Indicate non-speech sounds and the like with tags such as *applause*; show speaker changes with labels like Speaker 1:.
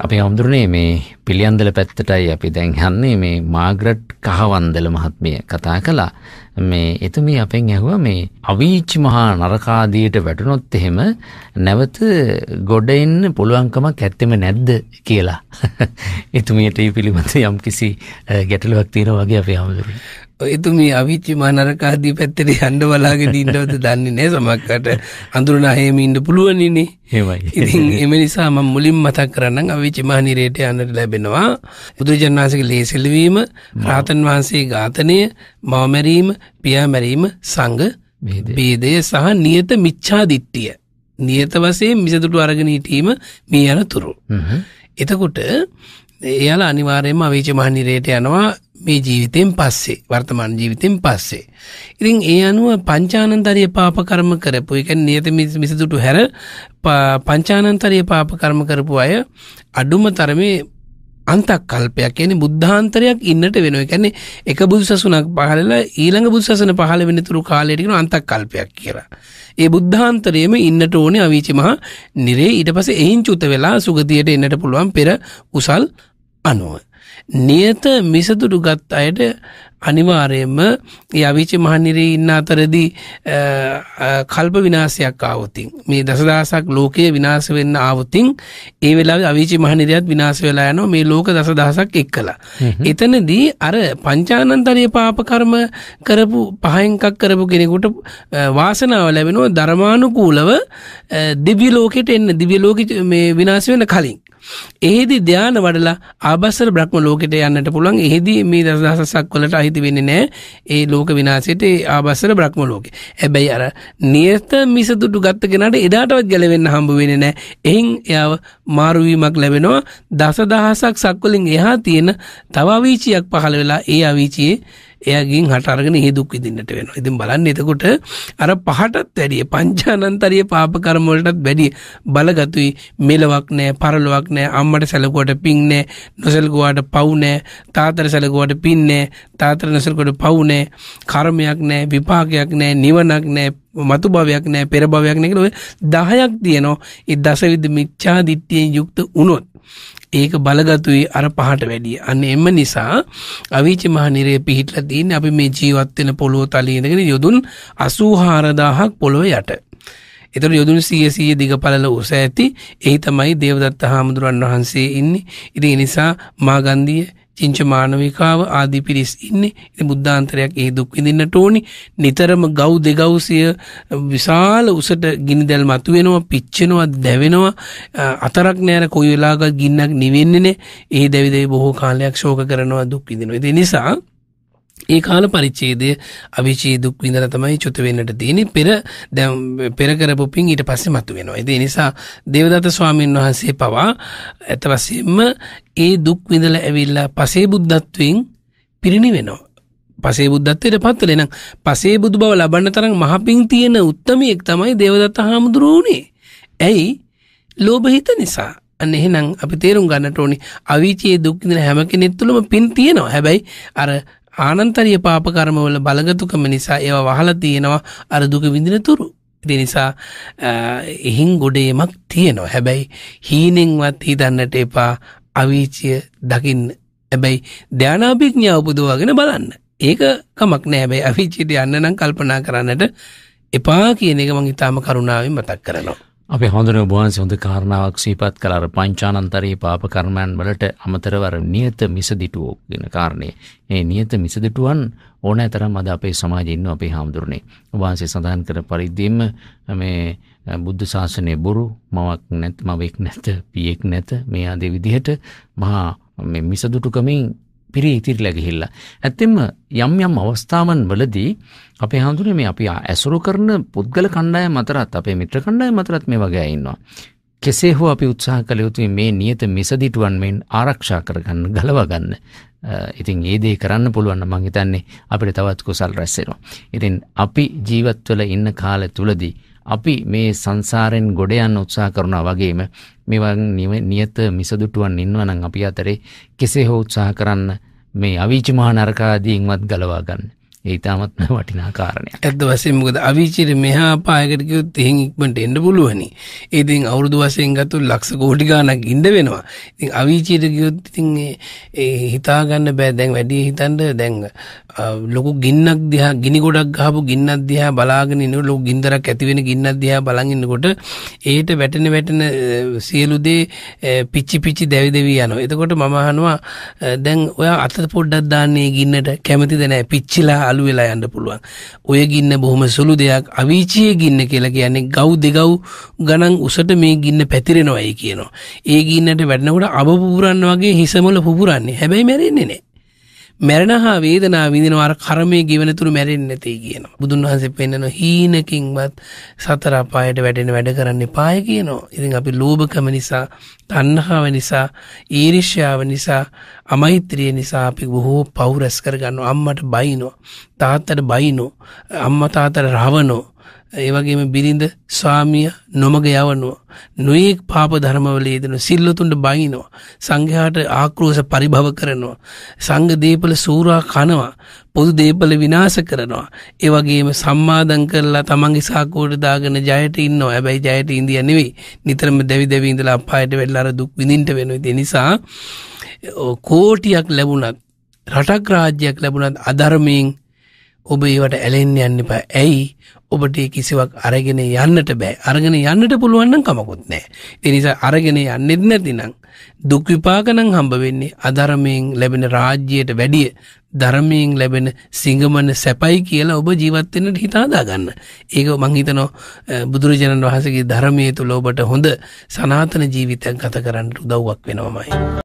Speaker 1: අපි හමුදුරනේ මේ පිළියන්දල පැත්තටයි අපි දැන් යන්නේ මේ මාග්‍රට් කහවන්දල මහත්මිය කතා කළා. මේ එතුමී අපෙන් ඇහුව මේ අවීචි මහා නරකාදීට වැටුනොත් එහෙම නැවත ගොඩ එන්න පුළුවන්කමක් ඇත්තෙම නැද්ද කියලා. *laughs* එතුමියට ඒ පිළිබඳ යම් කිසි ගැටලුවක් තියෙන වගේ අපේ හමුදුරනේ
Speaker 2: එතුමී අවිච්චි මනරකාදී පැත්තට යන්න බලාගෙන ඉන්නවද දන්නේ නැහැ සමහරකට අඳුරන හැම ඉන්න පුළුවන්නේ
Speaker 1: එහෙමයි.
Speaker 2: ඉතින් එම නිසා මම මුලින් මතක් කරන්නම් අවිච්චි මහනිරේට යන්නට ලැබෙනවා. බුදුරජාණන් වහන්සේගේ ලේසෙලවීම රාතන් වහන්සේ ඝාතනය මවමැරීම පියාමැරීම සංඝ ભેදය සහ නියත මිච්ඡා දිට්ඨිය. නියත වශයෙන් මිසදුටු අරගෙන හිටීම මේ යන තුරු. එතකොට එයාලා අනිවාර්යයෙන්ම අවීච මහනිරේට යනවා මේ ජීවිතයෙන් පස්සේ වර්තමාන ජීවිතයෙන් පස්සේ. ඉතින් ඒ අනුව පංචානන්තරිය පාප කර්ම කරපු ඒ කියන්නේ නියත මිසදුටු හැර පංචානන්තරිය පාප කර්ම කරපු අය අඩුම තරමේ අන්තක් කල්පයක් කියන්නේ බුද්ධාන්තරයක් ඉන්නට වෙනවා. ඒ කියන්නේ එක බුදුසසුනක් පහළලා ඊළඟ බුදුසසුන පහළ වෙන තුරු කාලයට කියන අන්තක් කල්පයක් කියලා. ඒ බුද්ධාන්තරයේම ඉන්නට ඕනේ අවීචි මහා නිරේ ඊට පස්සේ එයින් චුත වෙලා සුගතියට එන්නට පුළුවන් පෙර කුසල් අනුව. නියත මිසදුඩු ගත් අයට අනිවාර්යයෙන්ම ඒ අවිච මහනිරේ ඉන්න අතරදී කල්ප විනාශයක් ආවොතින් මේ දසදහසක් ලෝකයේ විනාශ වෙන්න ආවොතින් ඒ වෙලාවේ අවීච මහනිරයත් විනාශ වෙලා යනවා මේ ලෝක දසදහසක් එක්කලා. එතනදී අර පංචානන්තරීය පාප කර්ම කරපු පහෙන් එකක් කරපු කෙනෙකුට වාසනාව ලැබෙනවා ධර්මානුකූලව දිව්‍ය ලෝකෙට එන්න දිව්‍ය ලෝකෙ මේ විනාශ වෙන්න කලින්. එහෙදි ධ්‍යාන වඩලා ආබස්සර බ්‍රහ්ම ලෝකෙට යන්නට පුළුවන් එහෙදි මේ දසදහසක් වලට අහිති වෙන්නේ නැහැ ඒ ලෝක විනාශයට ඒ ආබස්සර බ්‍රහ්ම ලෝකේ. හැබැයි අර නියත මිසදුඩු ගත්ත කෙනාට එදාටවත් ගැලවෙන්න හම්බ වෙන්නේ නැහැ. එහින් එයාව මාරු වීමක් ලැබෙනවා දසදහසක් සක්වලින් එහා තියෙන තව අවීචියක් පහළ වෙලා ඒ අවීචියේ එයාගෙන් හට අරගෙන ඒ දුක් විඳින්නට වෙනවා. ඉතින් බලන්න එතකොට අර පහටත් වැඩිය පංචානන්තරීය පාප කර්ම වලටත් වැඩිය බලගතුයි මෙලවක් නැහැ, පරලොවක් නැහැ, අම්මට සැලකුවට පින් නැහැ, නොසැලකුවාට පව් නැහැ, තාත්තට සැලකුවාට පින් නැහැ, තාත්තට නොසැලකුවාට පව් නැහැ, කර්මයක් නැහැ, විපාකයක් නැහැ, නිවනක් නැහැ, මතු භවයක් නැහැ, පෙර භවයක් නැහැ කියලා ඔය 10ක් තියෙනවා. ඒ දසවිධ මිච්ඡා දිට්ඨියෙන් යුක්ත වුණොත් ඒක බලගතුයි අර පහට වැඩිය. අන්න එම නිසා අවීච මහ නිරය පිහිටලා තියෙන්නේ අපි මේ ජීවත් වෙන පොළොව තලයේ ඉඳගෙන යොදුන් 84000ක් පොළොව යට. එතකොට යොදුන් 100 100 දිග පළල උස ඇති. එහි තමයි දේවදත්ත හාමුදුරන් වහන්සේ ඉන්නේ. ඉතින් ඒ නිසා මාගන්ධිය චිංච මානවිකාව ආදී පිරිස් ඉන්නේ. ඉතින් බුද්ධාන්තරයක් ඒ දුක් විඳින්නට ඕනි. නිතරම ගව් දෙගව්සිය විශාල උසට ගිනි දැල් මතුවෙනවා, පිච්චෙනවා, දැවෙනවා. අතරක් නෑර කොයි වෙලාවක ගින්නක් නිවෙන්නේ නැහැ. ඒ දැවි දැවි බොහෝ කාලයක් ශෝක කරනවා, දුක් විඳිනවා. ඒ නිසා ඒ කාල පරිච්ඡේදය අවිචී දුක් විඳලා තමයි චුත වෙන්නට තියෙන්නේ පෙර දැන් පෙර කරපු පින් ඊට පස්සේ මතුවෙනවා. ඒ නිසා දේවදත්ත ස්වාමීන් වහන්සේ පවා ඇත්ත වශයෙන්ම ඒ දුක් විඳලා ඇවිල්ලා පසේ බුද්ධත්වයෙන් පිරිණිවෙනවා. පසේ බුද්ධත්වයට පත්වල නම් පසේ බුදු බව ලබන්න තරම් මහ පිං තියෙන උත්තමයෙක් තමයි දේවදත්ත හාමුදුරුවනේ. ඇයි? ලෝභ හිත නිසා. අන්න එහෙනම් අපි තේරුම් ගන්නට ඕනි අවීචයේ දුක් විඳින හැම කෙනෙක් තුළම පින් තියෙනවා. හැබැයි අර ආනන්තරීය පාප කර්මවල බලගතුකම නිසා ඒවා වහලා තියෙනවා අර දුක විඳින තුරු. ඒ නිසා එහින් ගොඩේමක් තියෙනවා. හැබැයි හීනෙන්වත් හිතන්නට එපා අවීචිය දකින්න. හැබැයි ධානාභිඥා උපදවාගෙන බලන්න. ඒක කමක් නෑ. හැබැයි අවීචියට යන්න නම් කල්පනා කරන්නට එපා කියන එක මම ඊටාම කරුණාවෙන් මතක් කරනවා.
Speaker 1: අප හොඳන ඔබවන්ස හොඳ කාරණාවක් සීපත් කලර පංචානන්තරයේ පාප කර්මයන් වලට අමතරවර නියත මිසදිටුවෝ ගෙන කාරණය ඒ නියත මිසදිටුවන් ඕනෑ තරම් අද අපේ සමාජඉන්න අපේ හාමුදුරනේ. වහන්සේ සඳහන් කර පරිද්දීම මේ බුද්ධ ශාසනය බොරු මවක් නැත් මවෙක් නැත පියෙක් නැත මේ අදේ විදිහට මහා මිසදුටුකමින් පිරි ඉතිරිලා ගිහිල්ලා. ඇත්තෙම යම් යම් අවස්ථාවන් වලදී අපේ හඳුනේ මේ අපි ඇසුරු කරන පුද්ගල කණ්ඩායම් අතරත් අපේ මිත්‍ර කණ්ඩායම් අතරත් මේ වගේ ඉන්නවා. කෙසේ හෝ අපි උත්සාහ කළ යුතුයි මේ නියත මිසදිටුවන් මෙන් ආරක්ෂා කරගන්න ගලවා ගන්න. ඉතින් ඒ දේ කරන්න පුළුවන් මං හිතන්නේ අපිට තවත් කුසල් රැස් වෙනවා. ඉතින් අපි ජීවත් වෙලා ඉන්න කාලය තුලදී අපි මේ සංසාරෙන් ගොඩ යන්න උත්සාහ කරනවා වගේම මේවන් නියත මිසදුටුවන් ඉන්නවා නම් අපි අතරේ කෙසේ හෝ උත්සාහ කරන්න මේ අවීච මහා නරකාදීන්වත් ගලවා ගන්න. ඒ ඉතාමත්ම වටිනා කාරණයක්.
Speaker 2: ඇත්ත වශයෙන්ම මොකද අවීචිත මෙහා පායකට ගියොත් එහෙන් ඉක්මනට එන්න පුළුවනි. ඒ ඉතින් අවුරුදු වශයෙන් ගත්තොත් ලක්ෂ කෝටි ගාණක් ඉන්න වෙනවා. ඉතින් අවීචිත ගියොත් ඉතින් ඒ හිතා ගන්න බෑ දැන් වැඩි හිතන්න දැන් ලොකු ගින්නක් දිහා ගිනි ගොඩක් ගහපු ගින්නක් දිහා බලාගෙන ඉන්නකොට ලොකු ගින්දරක් ඇති වෙන ගින්නක් දිහා බලන් ඉන්නකොට ඒට වැටෙන වැටෙන සියලු දේ පිච්චි පිච්චි දැවි දැවි යනවා. එතකොට මම අහනවා දැන් ඔයා අත පොඩ්ඩක් දාන්නේ ගින්නට කැමතිද නැහැ. පිච්චිලා අලු වෙලා යන්න පුළුවන්. ඔය ගින්න බොහොම සුළු දෙයක්. අවීචියේ ගින්න කියලා කියන්නේ ගව් දෙගව් ගණන් උසට මේ ගින්න පැතිරෙනවායි කියනවා. ඒ ගින්නට වැටෙනකොට අබ පුපුරන්න වගේ හිසමල පුපුරන්නේ. හැබැයි මැරෙන්නේ නැහැ. මැරෙන හා වේදනා විඳිනවා අර කර්මයේ ගෙවෙන තුරු මැරෙන්නේ නැtei කියනවා. බුදුන් වහන්සේ පෙන්නන හීනකින්වත් සතර අපායට වැටෙන වැඩ කරන්න එපාය කියනවා. ඉතින් අපි ලෝභකම නිසා, තණ්හාව නිසා, ඊර්ෂ්‍යාව නිසා, අමෛත්‍රිය නිසා අපි බොහෝ පව් රැස් කරගන්නවා. අම්මට බයිනෝ, තාත්තට බයිනෝ, අම්මා තාත්තට රවනෝ, ඒවගේම බිරිඳ ස්වාමිය නොමග යවනුව. නොයෙක් පාප ධර්මවල යෙදෙන සිල්ලතුන්ට බයිනවා සංඝයාට ආක්‍රෝෂ පරිභව කරනවා. සංඝ දීපල සූරා කනවා. පොදු දීපල විනාශ කරනවා. ඒ වගේම සම්මාදම් කරලා තමන්ගේ සාකෝට දාගෙන ජයට ඉන්නවා. හැබැයි ජයට ඉන්දියා නෙවෙයි. නිතරම දැවි දැවි ඉඳලා අපායට වෙලා අර දුක් විඳින්න වෙනවා. ඒ නිසා කෝටියක් ලැබුණත් රටක් රාජ්‍යයක් ලැබුණත් අධර්මයෙන් ඔබ ඒවට ඇලෙන්න යන්න එපා. ඇයි? ඔබට කිසිවක් අරගෙන යන්නට බෑ. අරගෙන යන්නට පුළුවන් නම් කමකුත් නෑ. ඒ නිසා අරගෙන යන්නෙත් නැතිනම් දුක් විපාක නම් හම්බ වෙන්නේ අධර්මයෙන් ලැබෙන රාජ්‍යයට වැඩිය ධර්මයෙන් ලැබෙන සිංගමන සැපයි කියලා ඔබ ජීවත් වෙන්නට හිත හදා ගන්න. ඒක මං හිතනවා බුදුරජාණන් වහන්සේගේ ධර්මයේ තුල ඔබට හොඳ සනාතන ජීවිතයක් ගත කරන්න උදව්වක් වෙනවමයි.